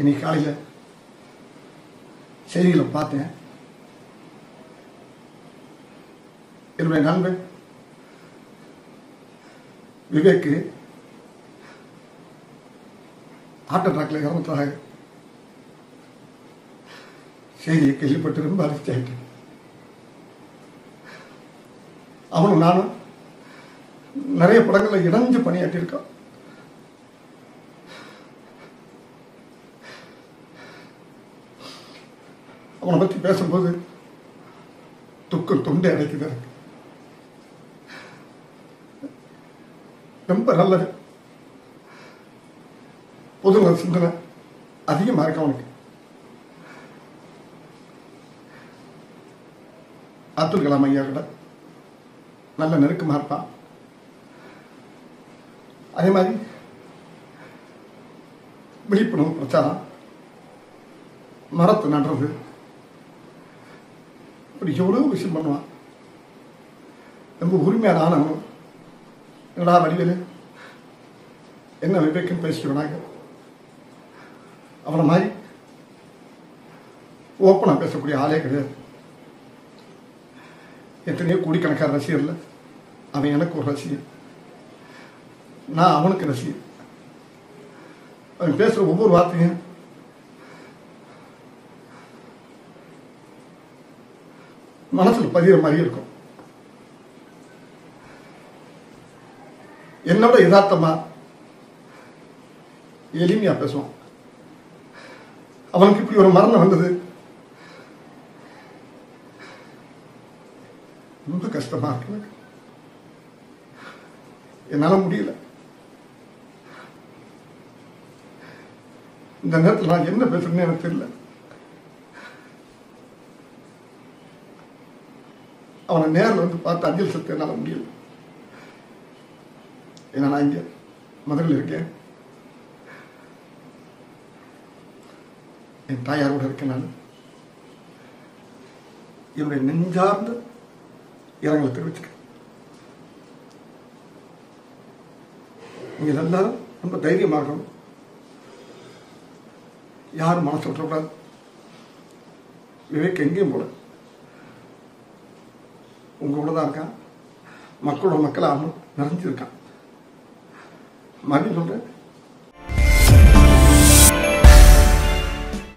இன்னைக்கு காலையில் செய்திகளை பார்த்தேன் என்னுடைய நண்பன் விவேக்கு ஹார்ட் அட்டாக்ல இறந்துட்டாங்க செய்தியை கேள்விப்பட்டு ரொம்ப அதிர்ச்சி ஆயிட்டேன் அவனும் நானும் நிறைய படங்களில் இணைஞ்சு பணியாற்றியிருக்கோம் அவனை பற்றி பேசும்போது துக்கம் தொண்டை அடைக்குது. எனக்கு ரொம்ப நல்லது. புது சிந்தனை அதிகமாக இருக்கு அவனுக்கு. அப்துல் கலாம் ஐயா கிட்ட நல்ல நெருக்கமாக இருப்பான். அதே மாதிரி விழிப்புணர்வு பிரச்சாரம் மரத்தை நடுறது அப்படி எவ்வளோ விஷயம் பண்ணுவான்? ரொம்ப உரிமையாக நானும் என்னடா வடிவேலு? என்ன விவேக்குன்னு பேசிக்கிறாங்க அவனை மாதிரி ஓப்பனாக பேசக்கூடிய ஆளே கிடையாது. எத்தனையோ கோடிக்கணக்கான ரசிகர்ல அவன் எனக்கு ஒரு ரசிகன். நான் அவனுக்கு ரசிகன். அவன் பேசுகிற ஒவ்வொரு வார்த்தையும் மனசுல பதிகிற மாதிரி இருக்கும். என்னோட யதார்த்தமா எளிமையா பேசுவான். அவனுக்கு இப்படி ஒரு மரணம் வந்தது. ரொம்ப கஷ்டமா இருக்கு என்னால முடியல. இந்த நேரத்தில் நான் என்ன பேசுறேன்னு எனக்கு தெரியல. அவனை நேரில் வந்து பார்த்து அஞ்சல் சத்து என்னால் முடியல. ஏன்னா நான் இங்கே மதுரையில் இருக்கேன். என் தாயாரோட இருக்கேன் நான். என்னுடைய நெஞ்சார்ந்த இரங்கலை தெரிவிச்சுக்கிறேன். நீங்கள் எல்லாரும் ரொம்ப தைரியமாக இருக்கணும். யாரும் மனசு விட்டுறக்கூடாது. விவேக் எங்கேயும் போல உங்களோட தான் இருக்கான். மக்களோட மக்களாகவும் நிறைஞ்சிருக்கான். மறுபடியும் சொல்றேன்